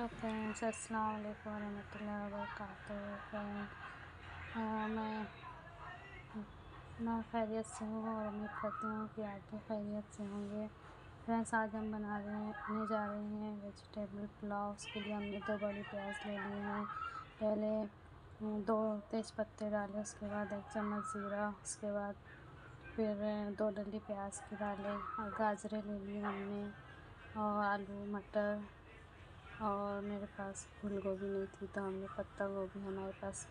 Hello friends अस्सलाम वालेकुम रहमतुल्लाहि व बरकातुहू मैं मैं खैरियत से हूँ और उम्मीद करती हूँ कि आप भी खैरियत से होंगे। फ्रेंड्स आज हम बना रहे हैं जा रहे हैं वेजिटेबल पुलाव उसके लिए। हमने दो बड़ी प्याज ले ली हैं। पहले दो तेज़ पत्ते डाले, उसके बाद एक चम्मच ज़ीरा, उसके बाद फिर दो डली प्याज की डाले, और गाजरें ले ली हमने, और आलू, मटर और मेरे पास फूल गोभी नहीं थी तो हमने पत्ता गोभी हमारे पास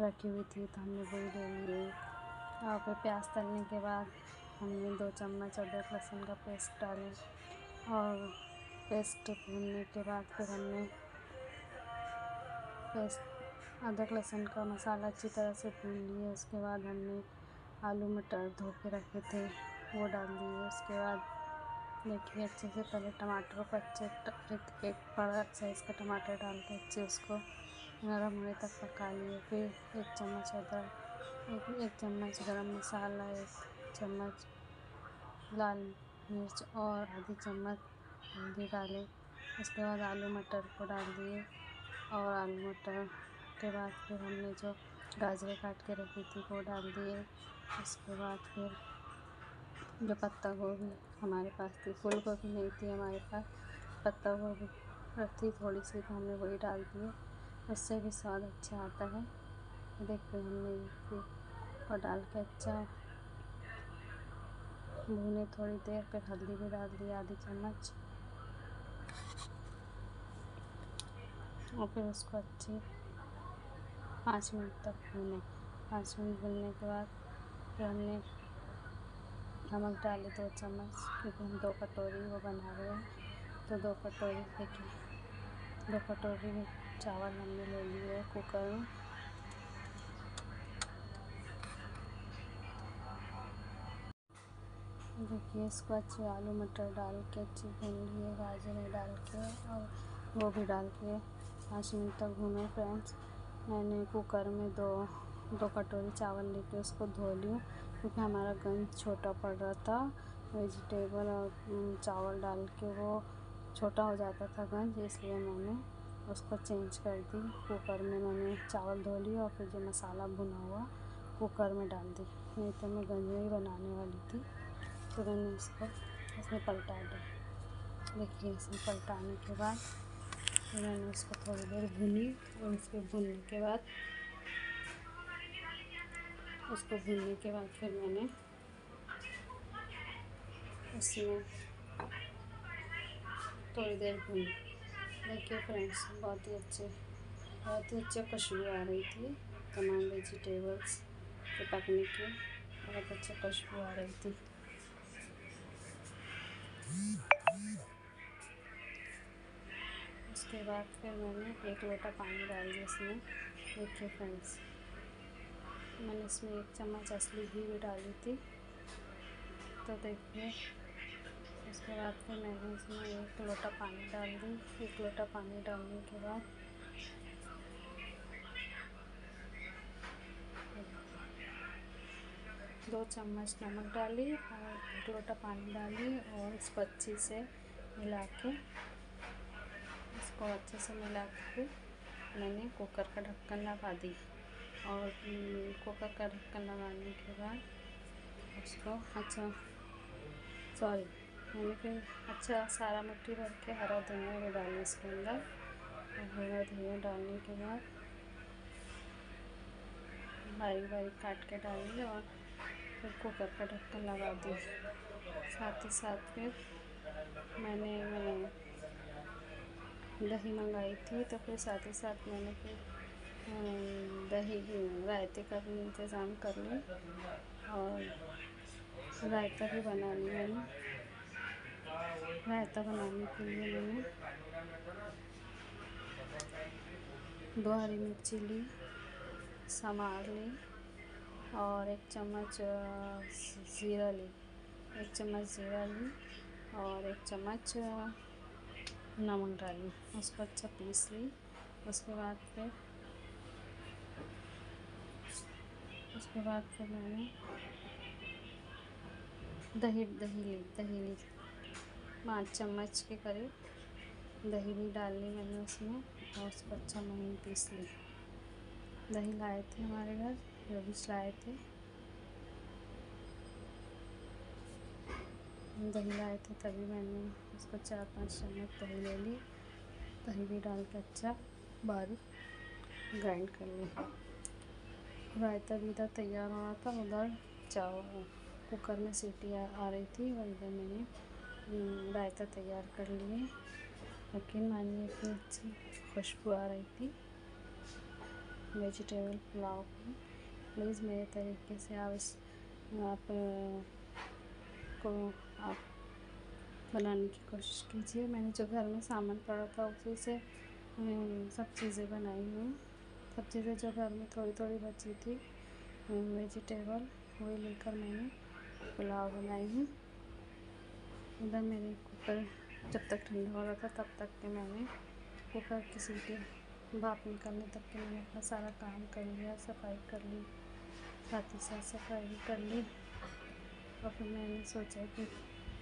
रखी हुई थी तो हमने वही ले ली और फिर प्याज तलने के बाद हमने दो चम्मच अदरक लहसुन का पेस्ट डाले और पेस्ट भूनने के बाद फिर हमने पेस्ट, अदरक लहसुन का मसाला अच्छी तरह से भून लिए। उसके बाद हमने आलू मटर धो के रखे थे, वो डाल दिए। उसके बाद देखिए अच्छे से पहले टमाटर को अच्छे एक एक बड़ा साइज़ का टमाटर डाल के अच्छे उसको नरम होने तक पका लिए, फिर एक चम्मच अदरक, एक एक चम्मच गरम मसाला, एक चम्मच लाल मिर्च और आधी चम्मच हल्दी डाले। उसके बाद आलू मटर को डाल दिए और आलू मटर के बाद फिर हमने जो गाजरें काट के रखी थी वो डाल दिए। उसके बाद फिर जो पत्ता गोभी हमारे पास थी, फूल गोभी नहीं थी हमारे पास, पत्ता गोभी थी थोड़ी सी तो हमने वही डाल दिए उससे भी स्वाद अच्छा आता है। देखते हमने फिर और डाल के अच्छा भूने, थोड़ी देर फिर हल्दी भी डाल दी, आधी चम्मच। और फिर उसको अच्छी पाँच मिनट तक भूने। पाँच मिनट भूनने के बाद फिर हमने नमक डाले दो चम्मच, क्योंकि हम दो कटोरी वो बना रहे हैं। तो दो कटोरी देखिए, दो कटोरी में चावल हमने ले लिए है कुकर में। देखिए, इसको अच्छे आलू मटर डाल के अच्छी भून लिए, गाजर डाल के और वो भी डाल के। पाँच मिनट तक भूने फ्रेंड्स। मैंने कुकर में दो दो कटोरी चावल लेके उसको धो लिया क्योंकि हमारा गंज छोटा पड़ रहा था वेजिटेबल और चावल डाल के वो छोटा हो जाता था गंज, इसलिए मैंने उसको चेंज कर दी। कुकर में मैंने चावल धो लिया और फिर जो मसाला भुना हुआ कुकर में डाल दी। नहीं तो मैं गंज में ही बनाने वाली थी। तो मैंने उसको इसमें पलटा दिया। देखिए, इसमें पलटाने के बाद मैंने उसको थोड़ी देर भुनी और उसके भुनने के बाद उसको भूनने के बाद फिर मैंने उसमें थोड़ी देर भून देखिए फ्रेंड्स बहुत ही अच्छे, बहुत ही अच्छे खुशबू आ रही थी। तमाम वेजिटेबल्स के पकने की बहुत अच्छी खुशबू आ रही थी। उसके बाद फिर मैंने एक लोटा पानी डाल दिया इसमें। देखिए फ्रेंड्स मैंने इसमें एक चम्मच असली घी भी डाली थी। तो देखिए, उसके बाद फिर मैंने इसमें एक लोटा पानी डाल दी। एक लोटा पानी डालने के बाद दो चम्मच नमक डाली और एक लोटा पानी डाली और इसको अच्छे से मिला के, इसको अच्छे से मिला के मैंने कुकर का ढक्कन लगा दी। और कुकर का ढक्कन लगाने के बाद उसको अच्छा सॉरी मैंने फिर अच्छा सारा मिट्टी भर के हरा धनिया भी डाली इसके अंदर। और हरा धनिया डालने के बाद बारीक बारीक काट के डाली और फिर कुकर का ढक्कन लगा दी। साथ ही साथ फिर मैंने दही मंगाई थी तो फिर साथ ही साथ मैंने फिर दही रायते का भी इंतज़ाम कर लें और रायता भी बना ली मैंने। रायता बनाने के लिए मैंने दो हरी मिर्ची ली समार ली और एक चम्मच ज़ीरा ली। एक चम्मच ज़ीरा ली और एक चम्मच नमक डाली। उसको अच्छा पीस ली। उसके बाद फिर उसके बाद फिर मैंने दही दही ली दही ली। पाँच चम्मच के करीब दही भी डाल ली मैंने उसमें और उसको अच्छा महीन पीस ली। दही लाए थे हमारे घर रविश लाए थे। दही लाए थे तभी मैंने उसको चार, पाँच चम्मच दही ले ली। दही भी डाल के अच्छा बारीक ग्राइंड कर ली। रायता भी इधर तैयार हो रहा था उधर चावल कुकर में सीटी आ, आ रही थी और इधर मैंने हम्म, रायता तैयार कर लिए लेकिन मानिए इतनी अच्छी खुशबू आ रही थी। वेजिटेबल पुलाव की। प्लीज़ मेरे तरीके से आप इस आप को आप बनाने की कोशिश कीजिए। मैंने जो घर में सामान पड़ा था उसी से सब चीज़ें बनाई हूँ। सब चीज़ें जो घर में थोड़ी थोड़ी बची थी वेजिटेबल, वही लेकर मैंने पुलाव बनाई हूँ। इधर मेरे कुकर जब तक ठंडा हो रहा था, तब तक के मैंने कुकर की सीटी भाप निकलने तक के मैंने अपना सारा काम कर लिया, सफ़ाई कर ली साथ ही साथ सफ़ाई भी कर ली। और फिर मैंने सोचा कि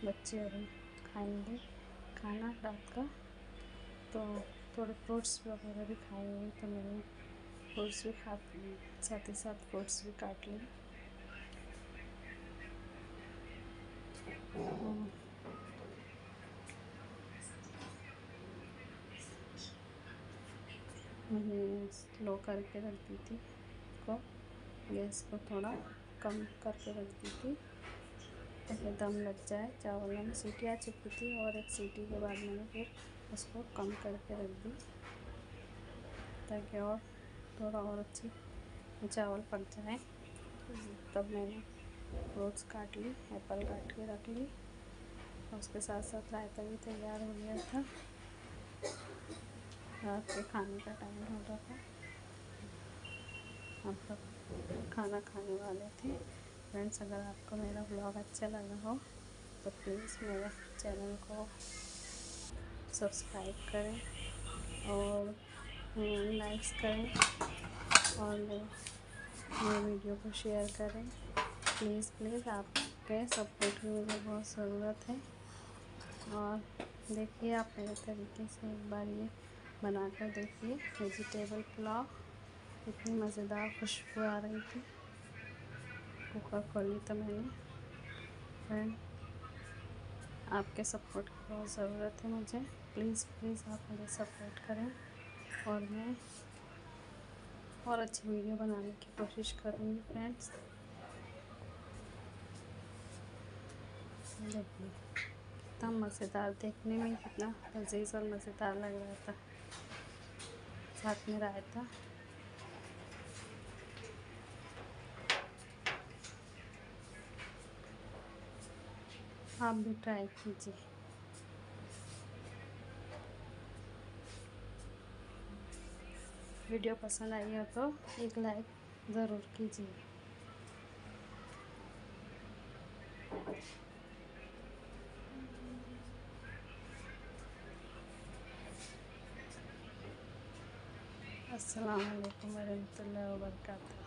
बच्चे अभी खाएँगे खाना रात का तो थोड़े फ्रूट्स वगैरह भी खाएँगे तो मैंने फ्रूट्स भी खा साथ ही साथ फ्रूट्स भी काट ली। स्लो करके रख दी थी को गैस को थोड़ा कम करके रख दी थी। ताकि दम लग जाए, चावल में सीटी आ चुकी थी और एक सीटी के बाद मैंने फिर उसको कम करके रख दी। ताकि और थोड़ा और अच्छी चावल पक जाए तब मैंने फ्रूट्स काट ली, एप्पल काट के रख ली। और उसके साथ साथ रायता भी तैयार हो गया था। रात के खाने का टाइम हो रहा था। हम सब खाना खाने वाले थे। फ्रेंड्स अगर आपको मेरा ब्लॉग अच्छा लगा हो तो प्लीज़ मेरे चैनल को सब्सक्राइब करें। और लाइक्स करें। और मेरे वीडियो को शेयर करें। प्लीज़ प्लीज़ आपके सपोर्ट की मुझे बहुत ज़रूरत है। और देखिए, आप मेरे तरीके से एक बार ये बनाकर देखिए। वेजिटेबल पुलाव, इतनी मज़ेदार खुशबू आ रही थी। कुकर खोली तो मैंने। फ्रेंड आपके सपोर्ट की बहुत ज़रूरत है मुझे। प्लीज़ प्लीज़ आप मुझे सपोर्ट करें। और मैं और अच्छी वीडियो बनाने की कोशिश करूँगी फ्रेंड्स देखिए कितना मज़ेदार देखने में कितना लजीज और मज़ेदार लग रहा था। साथ में रायता आप भी ट्राई कीजिए। वीडियो पसंद आई हो तो एक लाइक ज़रूर कीजिए। वालेकुम वरहमतुल्लाहि वबरकातुहू।